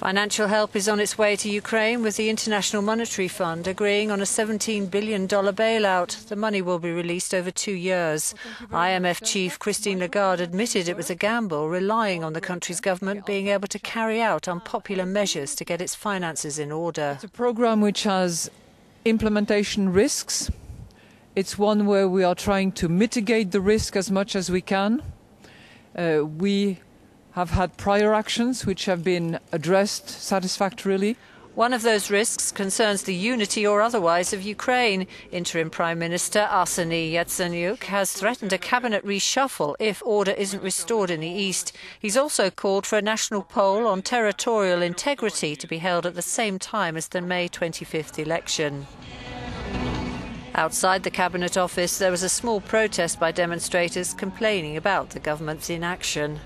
Financial help is on its way to Ukraine with the International Monetary Fund agreeing on a $17 billion bailout. The money will be released over two years. IMF chief Christine Lagarde admitted it was a gamble, relying on the country's government being able to carry out unpopular measures to get its finances in order. It's a program which has implementation risks. It's one where we are trying to mitigate the risk as much as we can. Uh, we have had prior actions which have been addressed satisfactorily. One of those risks concerns the unity or otherwise of Ukraine. Interim Prime Minister Arseniy Yatsenyuk has threatened a cabinet reshuffle if order isn't restored in the east. He's also called for a national poll on territorial integrity to be held at the same time as the May 25th election. Outside the Cabinet Office, there was a small protest by demonstrators complaining about the government's inaction.